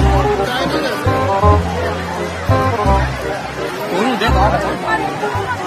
뭐, 오늘 내가 알아서